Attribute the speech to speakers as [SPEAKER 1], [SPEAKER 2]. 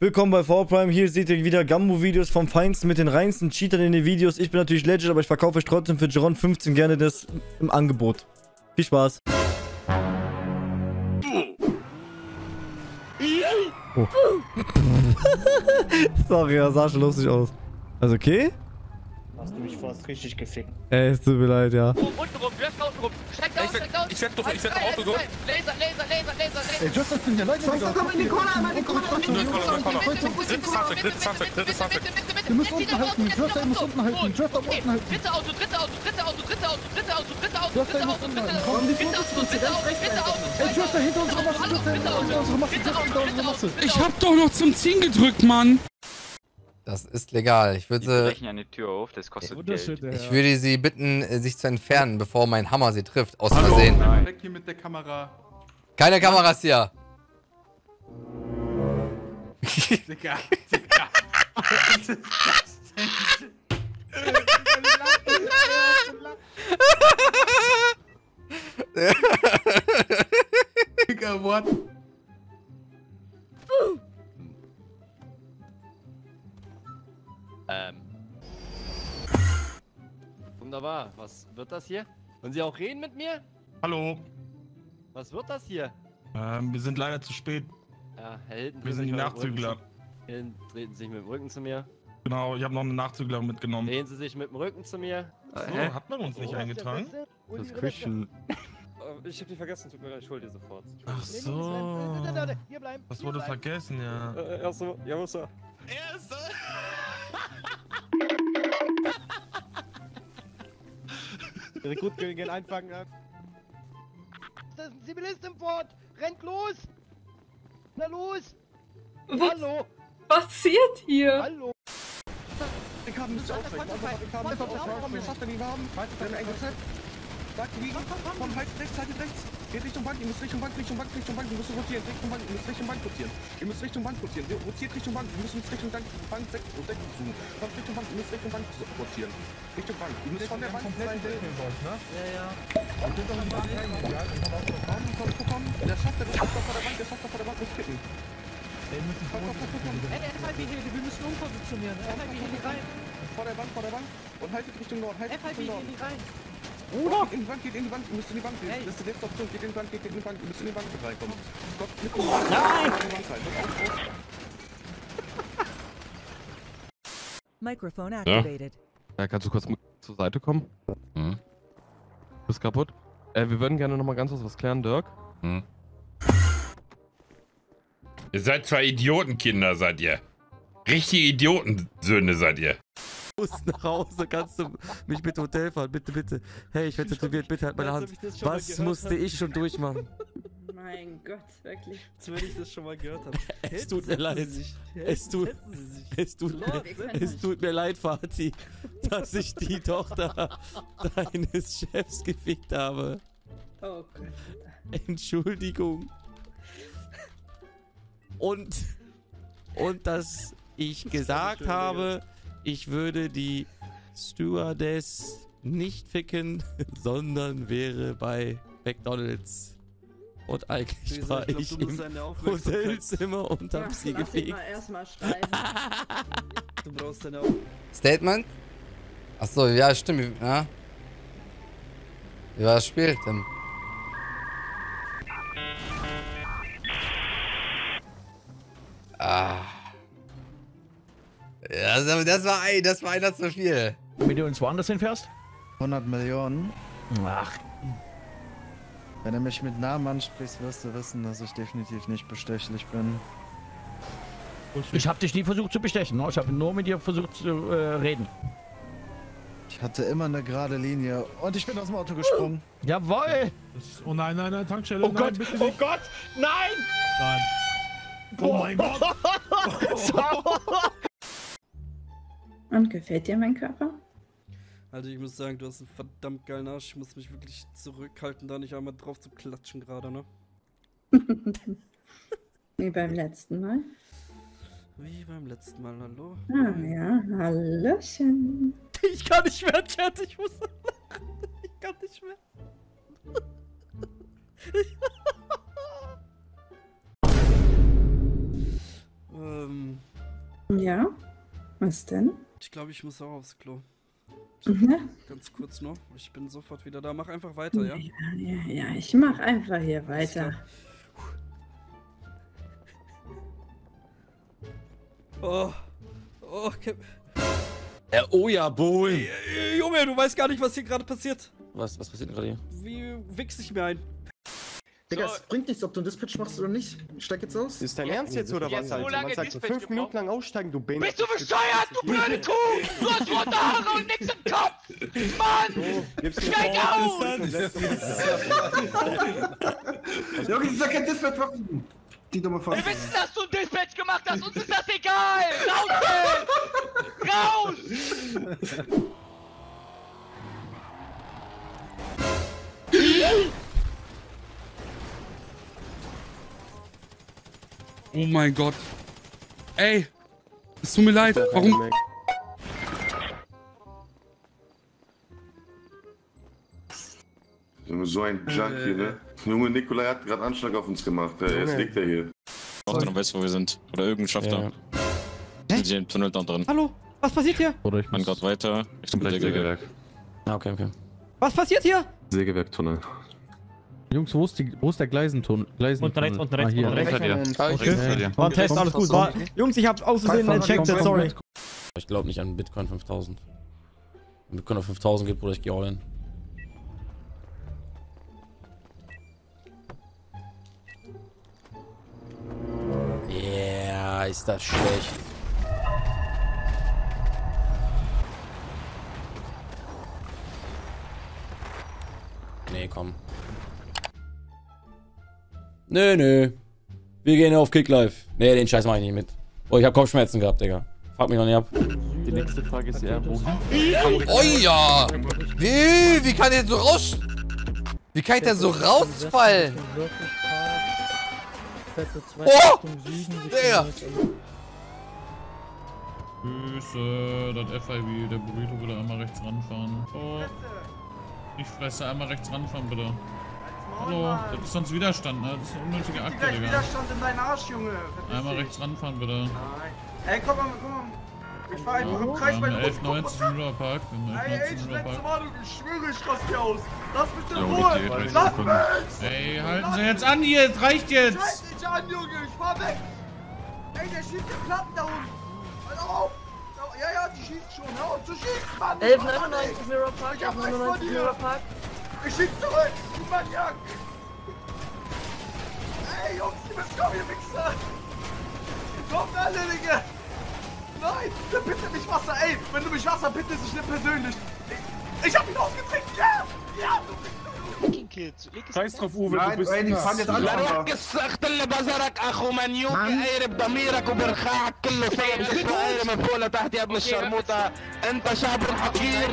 [SPEAKER 1] Willkommen bei 4Prime. Hier seht ihr wieder Gambo-Videos vom Feinsten mit den reinsten Cheatern in den Videos. Ich bin natürlich Legend, aber ich verkaufe euch trotzdem für Geron 15 gerne das im Angebot. Viel Spaß. Oh. Sorry, das sah schon lustig aus. Also okay?
[SPEAKER 2] Hast du mich fast richtig gefickt.
[SPEAKER 1] Ey, es tut mir leid, ja.
[SPEAKER 3] Unten rum, wirft außen rum. Steigt aus, steigt aus.
[SPEAKER 4] Ich werd durch, ich werd durch Auto durch.
[SPEAKER 3] Laser, Laser, Laser, Laser, Laser.
[SPEAKER 2] Ey, Just, das sind ja Leute, Digga.
[SPEAKER 5] Komm in die Kohle, einmal in die Kohle.
[SPEAKER 4] Drittes Fahrzeug, drittes Fahrzeug, drittes Fahrzeug.
[SPEAKER 2] Du musst unten halten. Drifter muss unten halten. Drifter muss unten halten.
[SPEAKER 3] Dritte Auto, dritte Auto, dritte Auto, dritte Auto, dritte Auto, dritte Auto, dritte Auto,
[SPEAKER 2] unten
[SPEAKER 3] dritte. Auto,
[SPEAKER 2] Komm, die
[SPEAKER 3] Auto, dritte Auto, dritte Auto.
[SPEAKER 2] Ey, Drifter hinter unserer Masse. Drifter hinter unserer Masse. Drifter hinter unserer Masse.
[SPEAKER 5] Ich hab doch noch zum Ziehen gedrückt, Mann.
[SPEAKER 6] Das ist legal. Ich würde,
[SPEAKER 7] brechen ja eine Tür auf, das kostet Geld.
[SPEAKER 6] ich würde sie bitten, äh, sich zu entfernen, bevor mein Hammer sie trifft. Aus
[SPEAKER 4] Hallo,
[SPEAKER 6] Versehen.
[SPEAKER 4] einmal weg hier mit der Kamera.
[SPEAKER 6] Keine Kameras hier.
[SPEAKER 4] Digga, Digga. Was ist das denn? Digga, what?
[SPEAKER 8] Was wird das hier? Wollen Sie auch reden mit mir?
[SPEAKER 4] Hallo.
[SPEAKER 8] Was wird das hier?
[SPEAKER 4] Ähm, wir sind leider zu spät.
[SPEAKER 8] Ja, Helden.
[SPEAKER 4] Wir sind die Nachzügler.
[SPEAKER 8] Helden treten Sie sich mit dem Rücken zu mir.
[SPEAKER 4] Genau, ich habe noch eine Nachzüglerin mitgenommen.
[SPEAKER 8] Drehen Sie sich mit dem Rücken zu mir.
[SPEAKER 4] So, hat man uns nicht eingetragen?
[SPEAKER 8] Das Küchen. Ich hab die vergessen, tut mir leid, ich hol sofort.
[SPEAKER 4] Ach so. Das wurde vergessen, ja.
[SPEAKER 8] Äh, erst so, ja, was da?
[SPEAKER 2] Rekrutkönigin einfangen.
[SPEAKER 9] Das ist ein Zivilist im Fort! Rennt los! Na los!
[SPEAKER 10] Was
[SPEAKER 9] Hallo!
[SPEAKER 10] passiert hier?
[SPEAKER 9] Hallo!
[SPEAKER 2] Die Karten müsst ihr ausstrecken. Also, die Karten müsst ihr ausstrecken. Komm, wir schaffen die Waben. Wir haben ein Konzept. Sagt liegen. Komm, halt rechts, halt rechts. Geht Richtung Bank, ihr müsst Richtung Bank, Richtung Bank, Richtung Bank. Wir müssen rotieren. Richtung Bank, ihr müsst Richtung Bank rotieren. Ihr müsst Richtung Bank rotieren. Wir rotiert Richtung Bank. Wir müssen uns Richtung Bank, Bank 6 und 6 zoomen. Kommt Richtung Bank, ihr müsst Richtung Bank rotieren. Richtung Bank. Ihr müsst von der Bank zwei Hilfen.
[SPEAKER 8] Ja, ja.
[SPEAKER 2] Und sind doch in die Bank rein. Ja, ich hab auch noch Komm, komm, komm, komm. Der schafft der schafft vor der Bank, der schafft vor der Bank, muss kippen. Komm, komm, komm, komm, komm.
[SPEAKER 9] wir müssen umpositionieren. FIB Heli rein.
[SPEAKER 2] Vor der Bank, vor der Bank. Und haltet Richtung Nord, haltet
[SPEAKER 9] FIB
[SPEAKER 2] Richtung Nord.
[SPEAKER 9] Heli rein.
[SPEAKER 2] Bruder! In die Bank, geht in die Bank, ihr müsst in die Bank gehen. Das ist die letzte Option, geht in die Bank, geht in die Bank, ihr müsst in die mit reinkommen. Gott, mit Bank. Nein!
[SPEAKER 11] Microphone activated.
[SPEAKER 8] Ja, kannst du kurz zur Seite kommen?
[SPEAKER 6] Hm?
[SPEAKER 8] Du bist kaputt. Äh, wir würden gerne noch mal ganz kurz was klären, Dirk.
[SPEAKER 4] Hm. Ihr seid zwei Idiotenkinder, seid ihr. Richtige Idiotensöhne seid ihr.
[SPEAKER 8] Muss nach Hause, kannst du mich bitte Hotel fahren, bitte, bitte. Hey, ich werde tätowiert, bitte halt meine Hand. Was musste ich schon durchmachen?
[SPEAKER 10] Mein Gott, wirklich.
[SPEAKER 8] Als wenn ich das schon mal gehört habe. Es tut mir leid. Es tut, es tut, mir, es tut mir leid, Vati, dass ich die Tochter deines Chefs gefickt habe.
[SPEAKER 10] Oh Gott.
[SPEAKER 8] Entschuldigung. Und, und dass ich gesagt habe, ich würde die Stewardess nicht ficken, sondern wäre bei McDonalds. Und eigentlich war ich im Hotelzimmer und hab sie
[SPEAKER 10] mal erstmal schreiben.
[SPEAKER 8] Du brauchst deine
[SPEAKER 6] Statement? Achso, ja, stimmt. Ja. Wie war das Spiel? Dann das, das war ein, das war einer zu viel.
[SPEAKER 2] Wenn du uns woanders hinfährst?
[SPEAKER 1] 100 Millionen.
[SPEAKER 2] Ach,
[SPEAKER 1] Wenn du mich mit Namen ansprichst, wirst du wissen, dass ich definitiv nicht bestechlich bin.
[SPEAKER 2] ich hab dich nie versucht zu bestechen. ne? Ich habe nur mit dir versucht zu äh, reden.
[SPEAKER 1] Ich hatte immer eine gerade Linie und ich bin aus dem Auto gesprungen.
[SPEAKER 2] Jawoll!
[SPEAKER 4] Oh nein, nein, nein, Tankstelle.
[SPEAKER 2] Oh Gott! Oh Gott! Nein!
[SPEAKER 4] Nein. Oh mein Gott.
[SPEAKER 10] Und gefällt dir mein Körper?
[SPEAKER 8] Also ich muss sagen, du hast einen verdammt geilen Arsch. Ich muss mich wirklich zurückhalten, da nicht einmal drauf zu klatschen gerade, ne?
[SPEAKER 10] Wie beim letzten Mal.
[SPEAKER 8] Wie beim letzten Mal, hallo?
[SPEAKER 10] Ah ja, Hallöchen.
[SPEAKER 8] Ich kann nicht mehr, Chat, ich muss. Ich kann nicht mehr. ähm.
[SPEAKER 10] Ja? Was denn?
[SPEAKER 12] Ich glaube, ich muss auch aufs Klo.
[SPEAKER 10] Mhm.
[SPEAKER 12] Ganz kurz noch. Ich bin sofort wieder da. Mach einfach weiter, ja?
[SPEAKER 10] Ja, ja, ja, ich mach einfach hier weiter.
[SPEAKER 12] Oh. Oh, Cap
[SPEAKER 13] Ja, oh ja.
[SPEAKER 12] Äh, Junge, du weißt gar nicht, was hier gerade passiert.
[SPEAKER 13] Was, was passiert denn gerade hier?
[SPEAKER 12] Wie wichs ich mir ein?
[SPEAKER 14] Digga, es bringt nichts, ob du einen Dispatch machst oder nicht. Ich steig jetzt aus.
[SPEAKER 9] Ist dein Ernst jetzt oder was,
[SPEAKER 3] so
[SPEAKER 9] Alter?
[SPEAKER 3] lange
[SPEAKER 9] Man sagt so fünf Minuten lang aussteigen, du Bin.
[SPEAKER 3] Bist du bescheuert, du blöde Kuh? Du hast rote Haare und nix im Kopf! Mann! Steig aus!
[SPEAKER 14] Junge, dieser kein Dispatch machen. Die dumme Fahrt.
[SPEAKER 3] Wir wissen, dass du ein Dispatch gemacht hast, uns ist das egal! Raus! Raus!
[SPEAKER 5] Oh mein Gott. Ey. Es tut mir leid. Warum?
[SPEAKER 15] Junge, so ein Junkie, ne? Junge, Nikolai hat gerade Anschlag auf uns gemacht. Ja, jetzt liegt er hier.
[SPEAKER 16] Auch weißt du, wo wir sind. Oder irgendein Schafter. Sind sie im Tunnel da drin.
[SPEAKER 9] Hallo? Was passiert hier?
[SPEAKER 16] Oder ich Man geht weiter Richtung Sägewerk.
[SPEAKER 13] Ah, okay, okay.
[SPEAKER 9] Was passiert hier?
[SPEAKER 15] Sägewerktunnel.
[SPEAKER 17] Jungs, wo ist, die, wo ist der Gleisentunnel? Gleisentunnel?
[SPEAKER 9] Unten rechts, unten rechts,
[SPEAKER 17] ah, hier.
[SPEAKER 9] unten rechts.
[SPEAKER 16] Hinter dir. Rechts hinter dir.
[SPEAKER 9] War ein Test, alles gut. War, Jungs, ich hab aus Versehen entcheckt, sorry.
[SPEAKER 13] Ich glaube nicht an Bitcoin 5000. Wenn Bitcoin auf 5000 geht, Bruder, ich geh all in. Yeah, ist das schlecht. Nee, komm. Nö, nö. Wir gehen auf Kick Live. Nee, den Scheiß mach ich nicht mit. Oh, ich hab Kopfschmerzen gehabt, Digga. Fuck mich noch nicht ab.
[SPEAKER 17] Die nächste Frage ist ja, wo...
[SPEAKER 6] Oh ja! Wie? Wie kann der so raus... Wie kann ich denn so rausfallen? Oh! Digga!
[SPEAKER 18] Grüße, das FIB, der Burrito bitte einmal rechts ranfahren. Oh. Ich fresse einmal rechts ranfahren, bitte. Hallo, das ist sonst Widerstand, ne? Das ist eine unnötige Akte, Digga.
[SPEAKER 14] Widerstand in deinen Arsch, Junge.
[SPEAKER 18] Einmal rechts ranfahren, bitte.
[SPEAKER 14] Nein. Ey, komm mal, komm mal. Ich fahr einfach im Kreis bei
[SPEAKER 18] Wir
[SPEAKER 14] den
[SPEAKER 18] haben 1190 im Ruhr Park.
[SPEAKER 14] Ey, ey,
[SPEAKER 18] 1190 im Ruhr
[SPEAKER 14] letzte. Mal, ich schwöre, ich raste hier aus. Lass mich in Ruhe.
[SPEAKER 18] bitte, 30
[SPEAKER 14] Lass mich.
[SPEAKER 18] Ey, halten Sie jetzt an hier, es reicht jetzt!
[SPEAKER 14] dich an, Junge, ich fahr weg. Ey, der schießt den Platten da unten. Hör auf. Ja, ja, die schießt schon. Hör auf zu schießen, Mann.
[SPEAKER 3] 1199 Mirror Park,
[SPEAKER 14] Ich hab Angst vor
[SPEAKER 3] 1199
[SPEAKER 14] dir.
[SPEAKER 3] Mirror Park.
[SPEAKER 14] Ich schieß zurück, du Maniak. Ey, Jungs, die müssen kommen, ihr Wichser. Kommt alle, Digga. Nein, bitte nicht Wasser. Ey, wenn du mich Wasser bittest, ich nehm persönlich. Ich, ich hab ihn ausgetrinkt, ja. Ja, du
[SPEAKER 12] Scheiß
[SPEAKER 14] ليك
[SPEAKER 12] خايس
[SPEAKER 14] تخاف اوفر ناين وين
[SPEAKER 9] فاني اللي بزرك اخو منيو قايرب ضميرك وبرخاعك كله فايق من فوق لتحت يا ابن الشرموطه انت شعب حقير